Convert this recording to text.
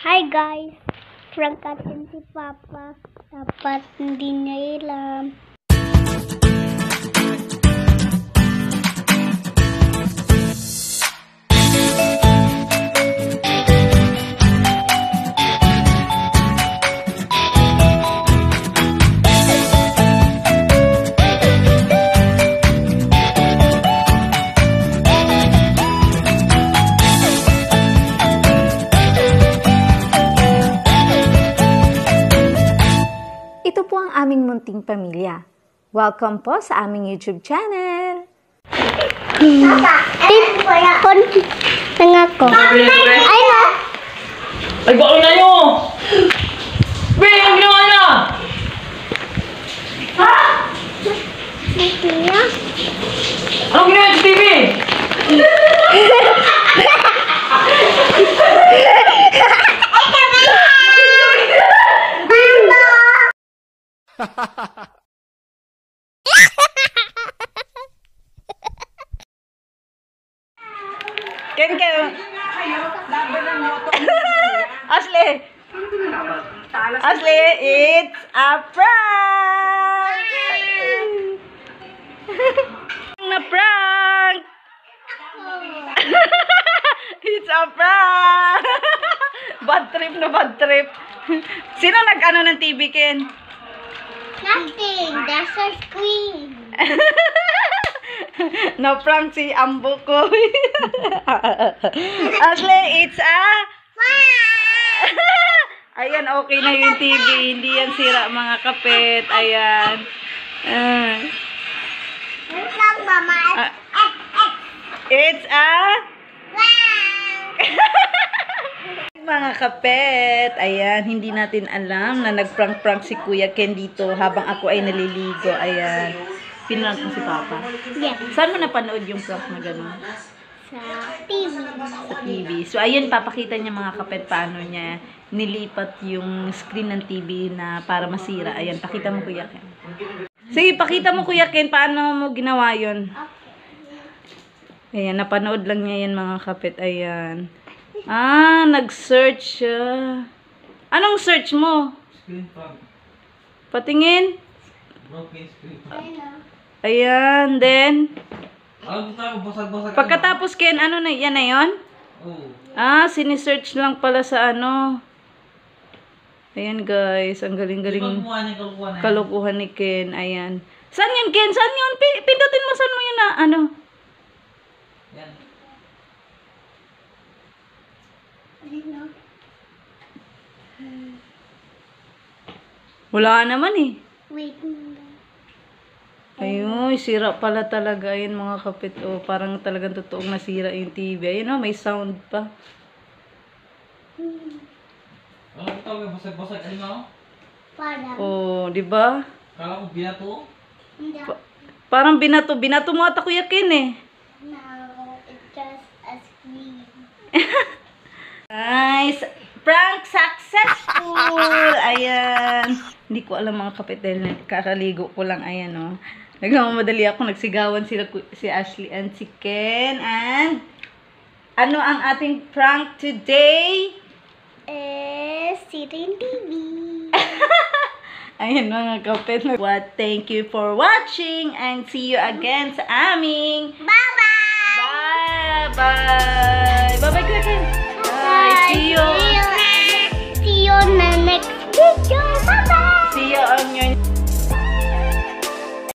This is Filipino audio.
Hi guys! Prank natin si Papa. Dapat hindi niya alam. Aming munting pamilya. Welcome po sa aming YouTube channel. Papa, tip ko ng ako. Ay na! Ay, baka na nyo! Be, ang ginawa niya! Dito niya. Anong ginawa niya sa TV? Ken, Ken. Ashley. Ashley, it's a prank! na prank! it's a prank! bad trip na bad trip. Sino nag-ano ng TV, Ken? Nothing. That's a screen. Na-prank si Ambo ko. Ashley, it's a... Ayan, okay na yung TV. Hindi yan sira mga kapit. Ayan. Ah. it's a... mga kapet, ayan, hindi natin alam na nagprank-prank si Kuya Ken dito habang ako ay naliligo. Ayan. Pinrank mo si Papa. Yes. Saan mo napanood yung prank na gano'n? Sa TV. Sa TV. So, ayun, papakita niya mga kapet paano niya nilipat yung screen ng TV na para masira. Ayan, pakita mo Kuya Ken. Sige, pakita mo Kuya Ken paano mo ginawa yun. Ayan, napanood lang niya yan mga kapit. Ayan. Ah, nag-search siya. Anong search mo? Screen fog. Patingin. Broken screen fog. Ayan, then. Alam mo tayo, basag-basag. Pagkatapos Ken, ano na, yan na yon? Oo. Ah, sinisearch lang pala sa ano. Ayan guys, ang galing-galing kalukuhan ni Ken. Ayan. Saan yun, Ken? Saan yun? Pi- Pindutin mo, saan mo yun na, ano? Yan. Wala naman eh. Wait. Ayun, sira pala talaga yun mga kapit. O, parang talagang totoong nasira yung TV. Ayun o, may sound pa. Alam mo tayo, basag-basag. Ano mo? Para. O, di ba? Kala ko binato. Hindi. Parang binato. Binato mo ata kuya Ken eh. No, it's just a screen. Nice! Prank successful! Ayan. Hindi ko alam mga kapit dahil kakaligo ko lang. Ayan o. Oh. Nagmamadali ako. Nagsigawan sila, si Ashley and si Ken. And ano ang ating prank today? Eh, sitting TV. Ayan mga kapit. What? Thank you for watching and see you again sa aming Bye-bye! Bye! Bye! Bye-bye, Kuya Ken!